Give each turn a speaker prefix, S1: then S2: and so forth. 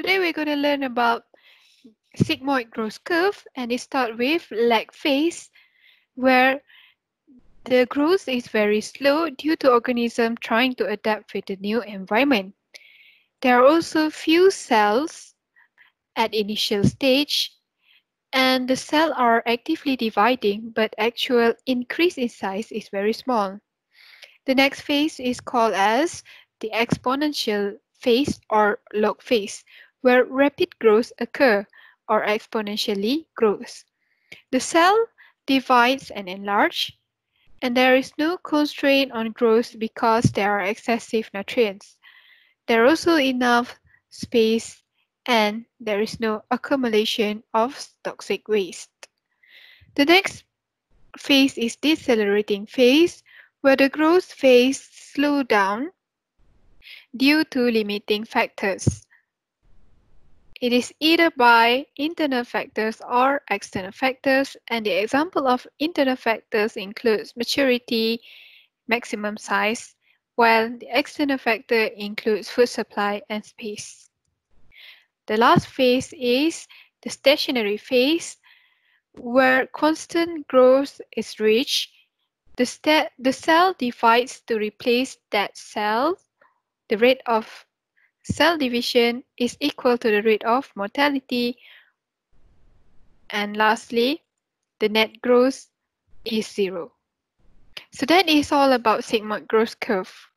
S1: Today we're going to learn about sigmoid growth curve and it starts with lag phase where the growth is very slow due to organism trying to adapt with the new environment. There are also few cells at initial stage and the cells are actively dividing but actual increase in size is very small. The next phase is called as the exponential phase or log phase where rapid growth occur or exponentially grows. The cell divides and enlarge, and there is no constraint on growth because there are excessive nutrients. There are also enough space and there is no accumulation of toxic waste. The next phase is decelerating phase, where the growth phase slow down due to limiting factors. It is either by internal factors or external factors, and the example of internal factors includes maturity, maximum size, while the external factor includes food supply and space. The last phase is the stationary phase, where constant growth is reached. The, the cell divides to replace that cell. The rate of cell division is equal to the rate of mortality. And lastly, the net growth is zero. So that is all about sigmoid growth curve.